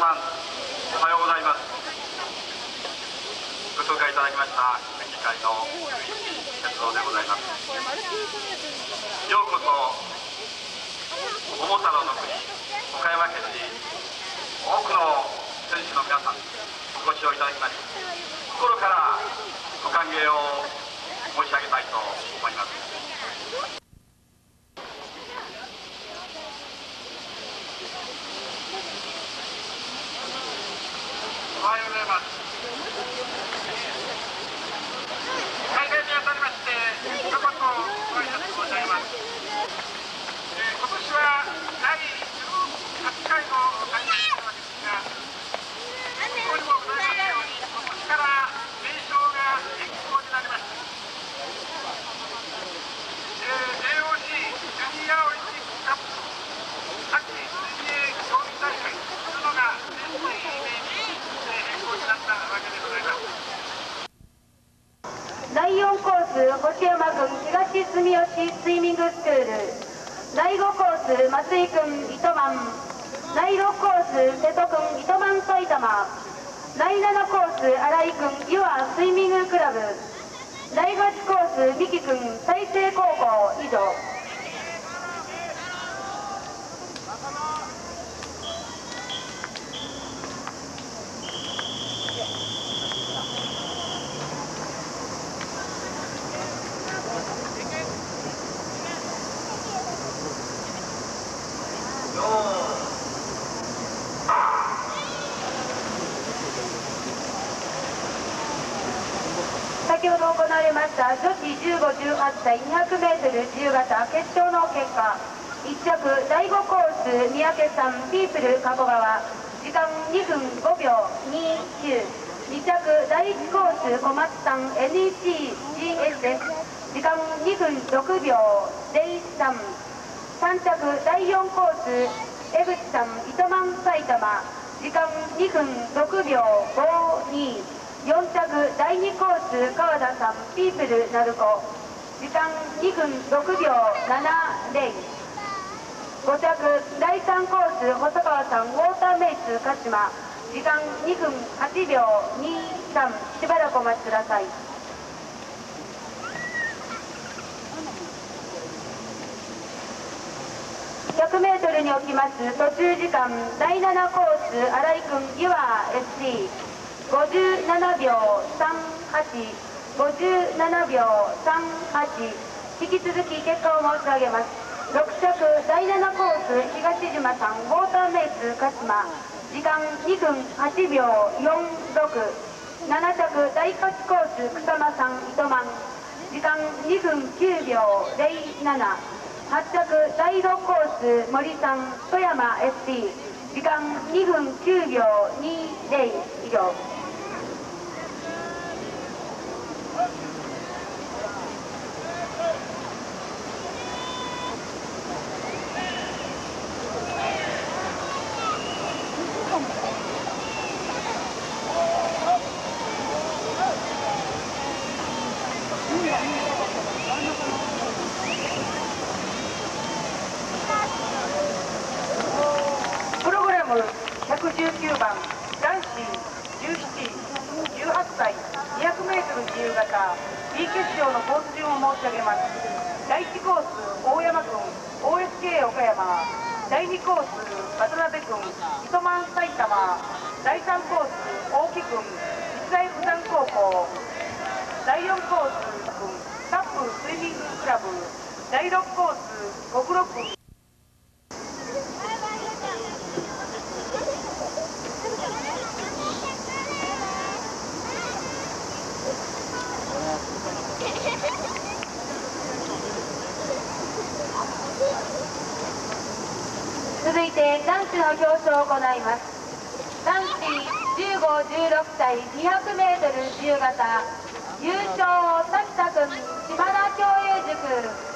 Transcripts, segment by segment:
皆さんおはようございます。ご紹介いただきました県議会の鉄道でございます。ようこそ桃太郎の国岡山県に多くの選手の皆さんお越しをいただきまして心からご歓迎を申し上げたいと思います。はようございます。大会にあたりまして一言ご挨拶申し上げます、えー今年は第18回の大会なわけですがここにもございますように今年から名称が変更になりました、えー JOC ジュニアオリンピックカップ夏季水泳競技大会というのが正式名にえー変更になったわけでございます第4コース星山君東住吉スイミングスクール第5コース松井君糸満第6コース瀬戸君糸満埼玉第7コース新井君湯和スイミングクラブ第8コース美樹君大成高校以上。われました。女子1518歳 200m 自由形決勝の結果。1着第5コース三宅さんピープル加古川。時間2分5秒292着第1コース小松さん NECGS です。時間2分6秒033着第4コース江口さん糸満埼玉。時間2分6秒52 4着第2コース川田さんピープル鳴子。時間2分6秒70 5着第3コース細川さんウォーターメイツ鹿島。時間2分8秒23しばらくお待ちください。100m におきます途中時間。第7コース新井君湯和 SC 57秒38 57秒38引き続き結果を申し上げます。6着第7コース東島さんウォーターメイツ鹿島。時間2分8秒467着第8コース草間さん糸満。時間2分9秒078着第6コース森さん富山 SC 時間2分9秒20以上自由形 B 決勝のコース順を申し上げます第1コース大山君 OSK 岡山第2コース渡辺君糸満埼玉第3コース大木君日大富山高校第4コース君タップスイミングクラブ第6コース国六君続いて男子の表彰を行います。男子15、16歳 200m 自由形優勝滝田君島田共有塾。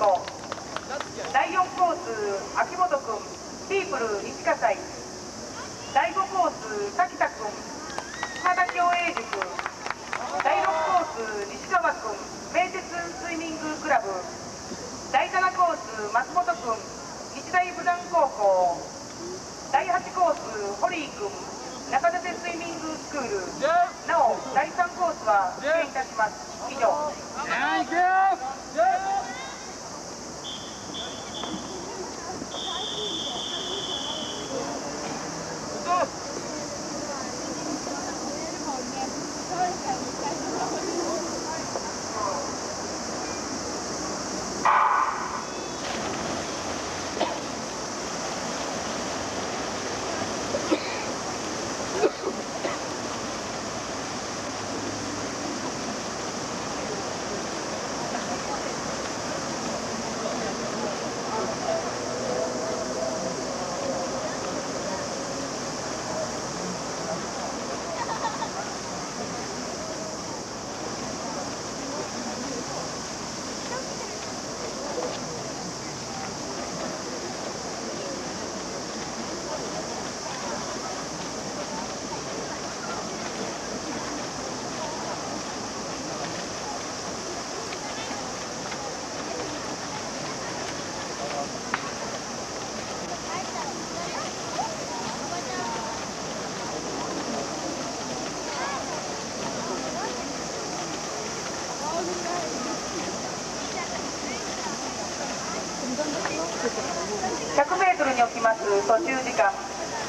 第4コース秋元君ピープル西葛西第5コース滝田君島田競泳塾。第6コース西川君名鉄スイミングクラブ。第7コース松本君日大武山高校。第8コース堀井君中立スイミングスクール。なお第3コースは出演いたします。以上 100m におきます途中時間。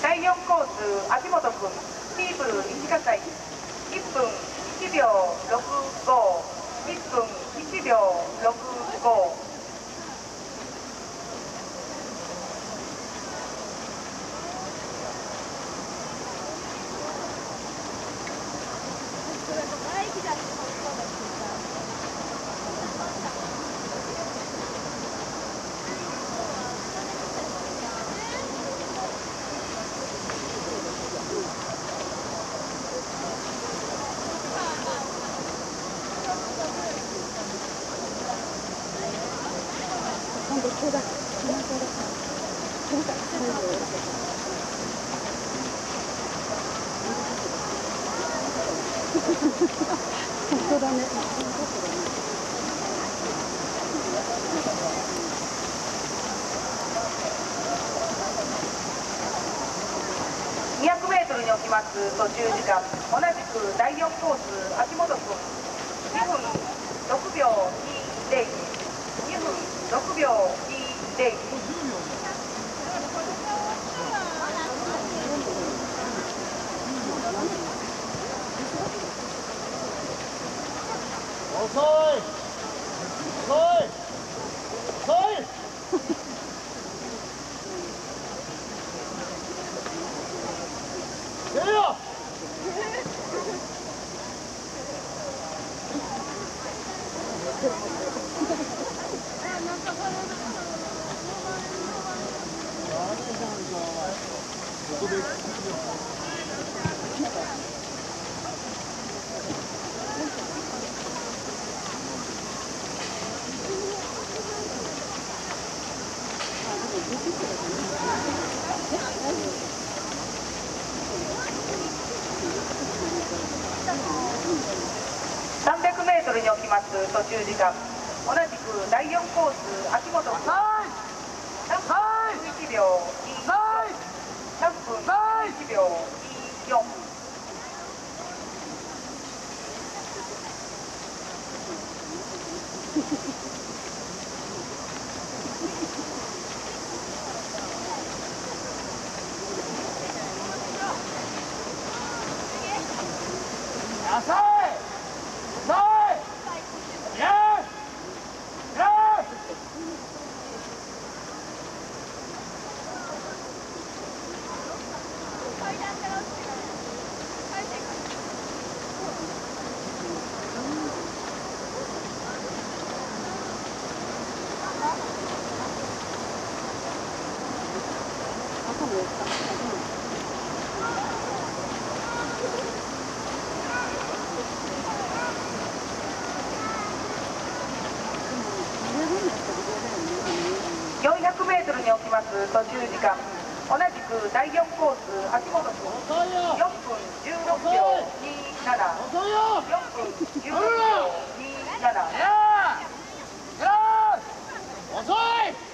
第4コース秋元君ピープル西葛西1分1秒651分1秒6 5メートルにおきます途中時間同じく第4コース秋元君2分6秒20 6秒20遅い。遅い。遅い。出るよ300メートルにおきます途中時間。同じく第4コース秋元。君3分11秒24 3分11秒24朝い浅いいやいや400メートルと10時間同じく第4コース秋元君4分16秒274分16秒27いやい遅い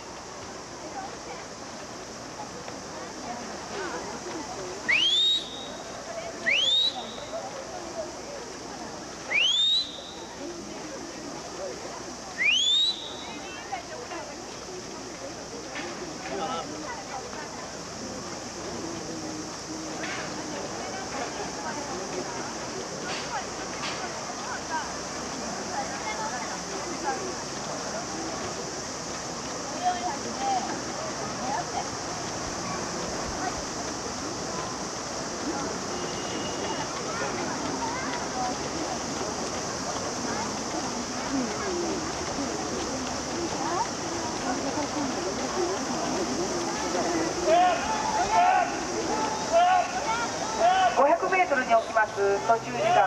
500メートルにおきます途中時間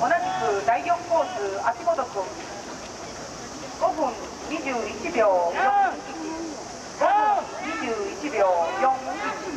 同じく第4コース秋元君。5分21秒41 5分21秒41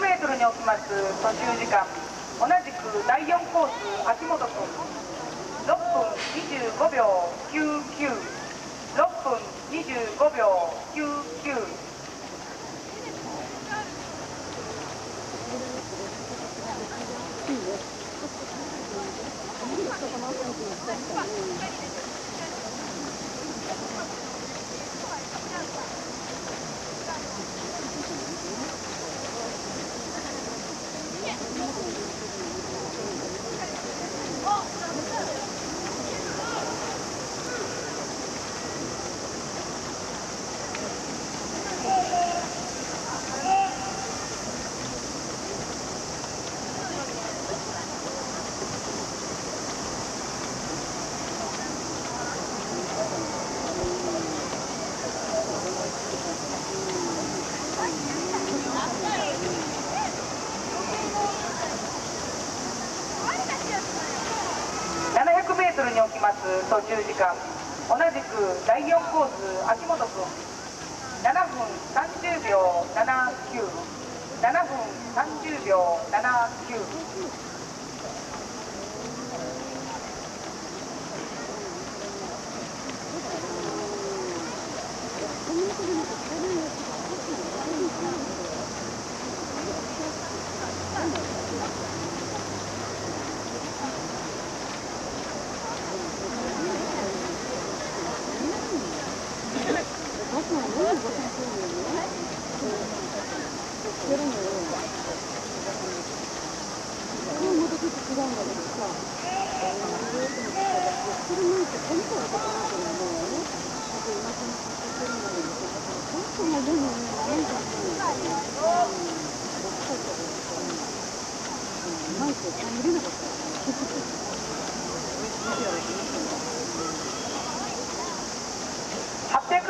メートルにおきます途中時間同じく第4秋元途中時間同じく第4コース秋元君7分30秒797分30秒79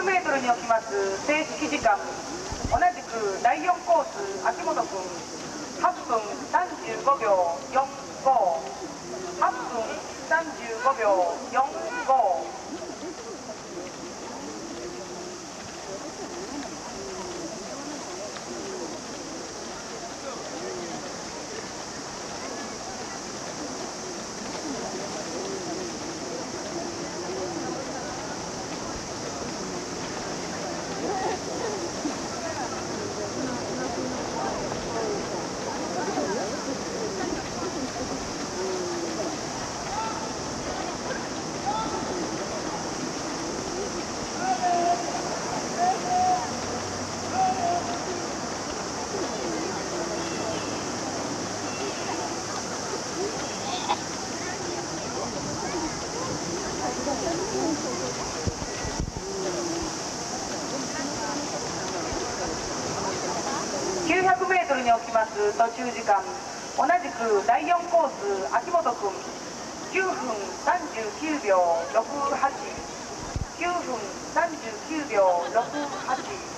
メートルにおきます正式時間同じく第4コース秋元君8分35秒45 8分35秒45ス途中時間同じく第4コース秋元君9分39秒689分39秒68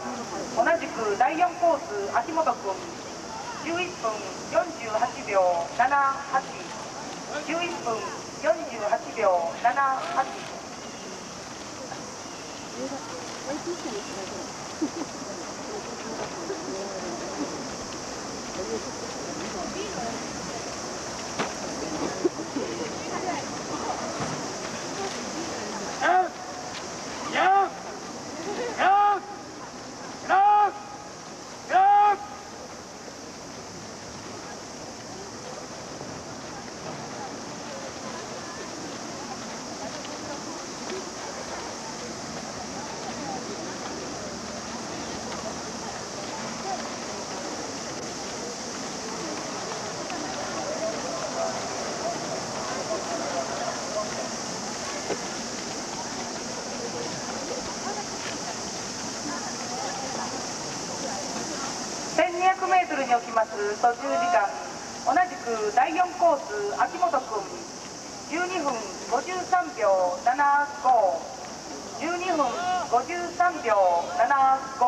同じく第4コース秋元君11分48秒78 11分48秒78 1200m におきます途中時間。同じく第4コース秋元君12分53秒7512分53秒75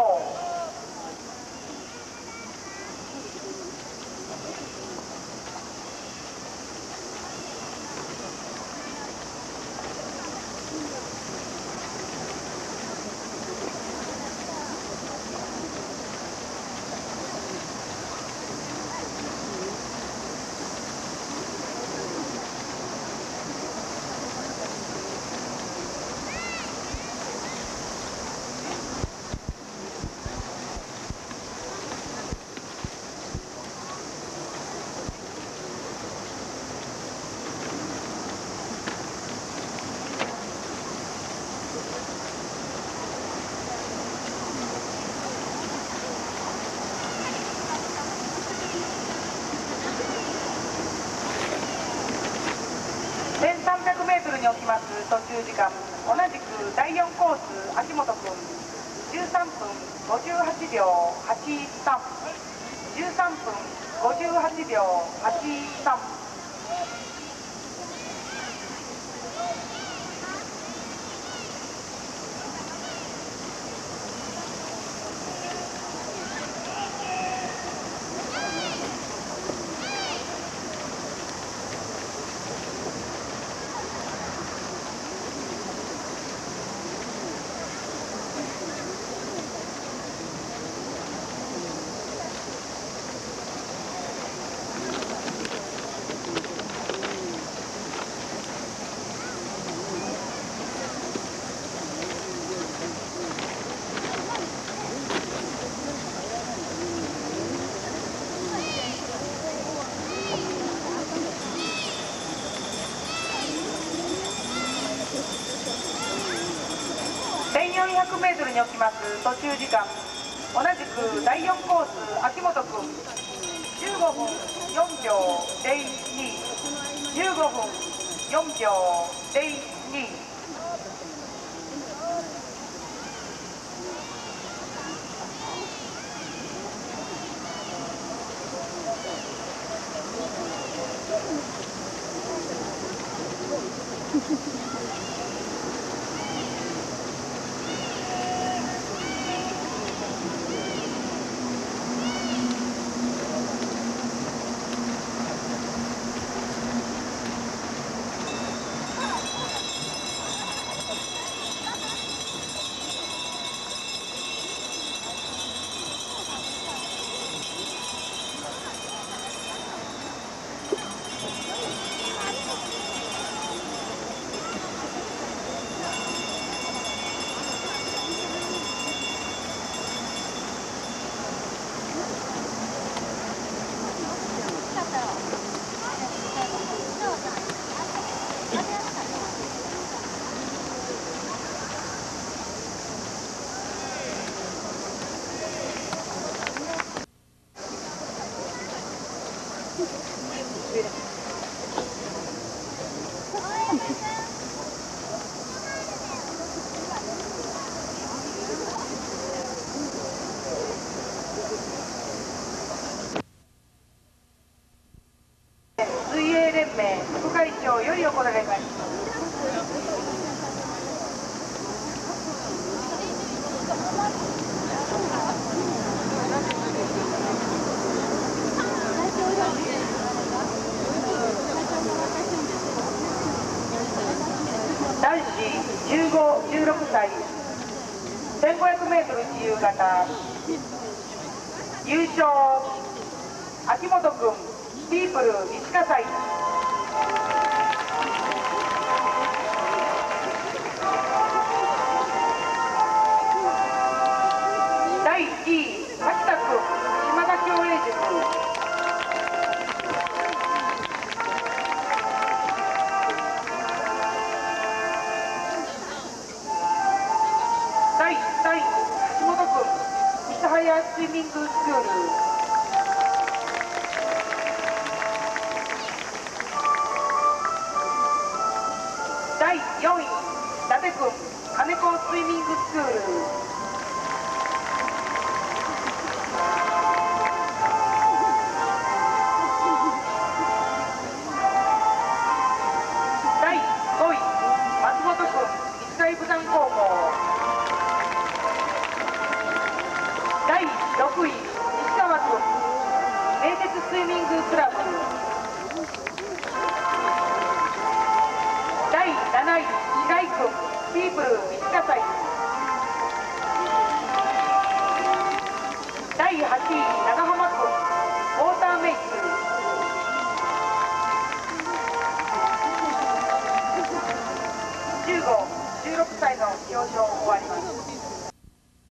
におきます途中時間同じく第4コース秋元君13分58秒8313分58秒83におきます途中時間。同じく第4コース秋元君。15分4秒0215分4秒02会長より行われます男子15、16歳 1500m 自由形優勝秋元君ピープル西葛西。スイミングスクール。第4位伊達君金子スイミングスクール。